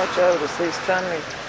Watch it's these Stanley.